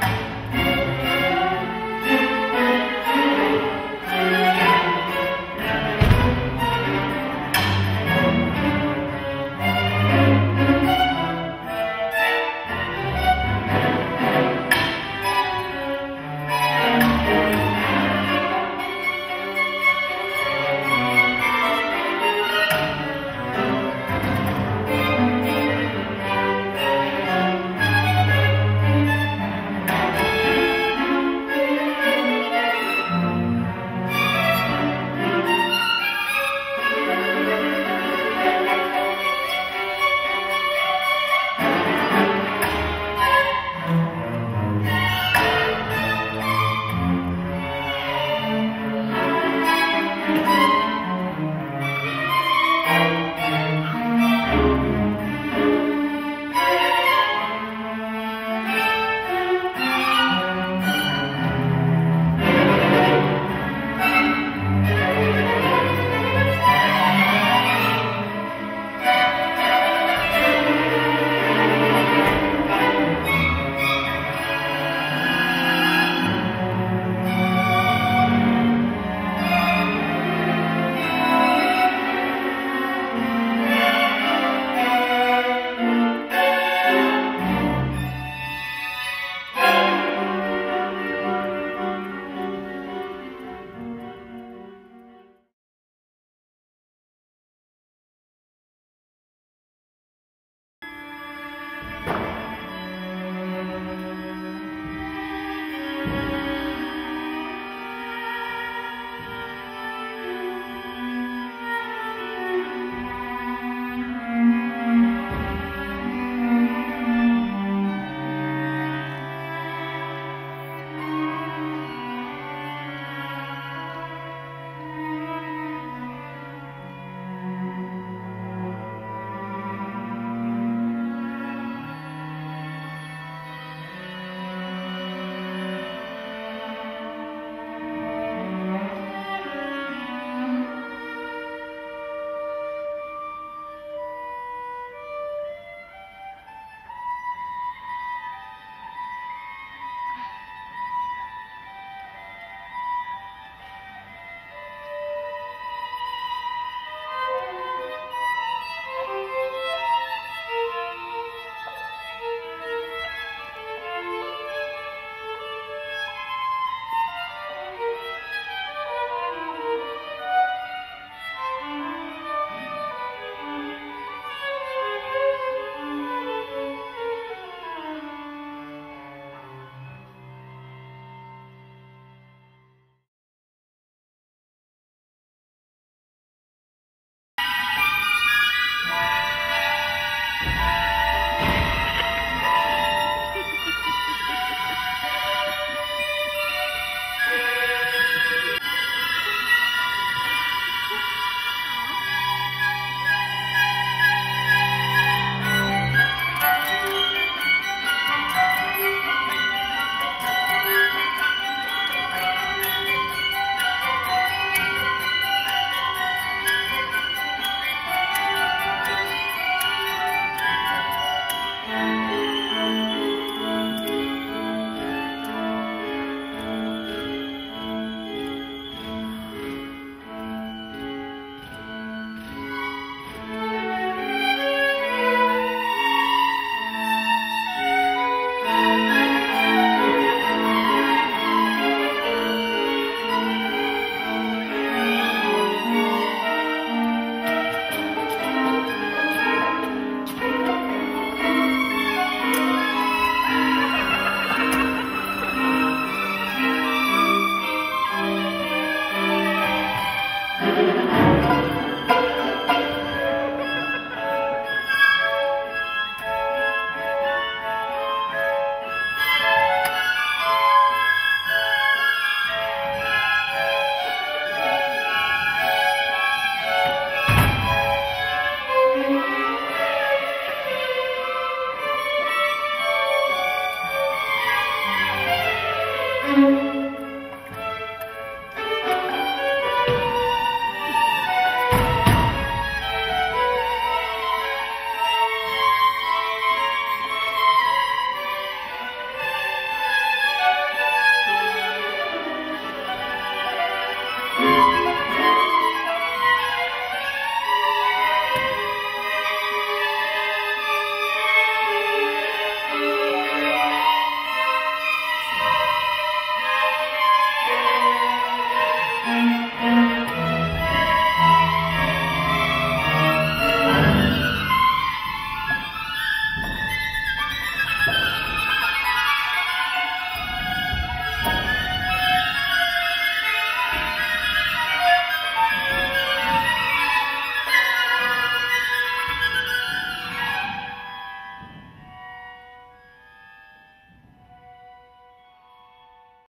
Bye.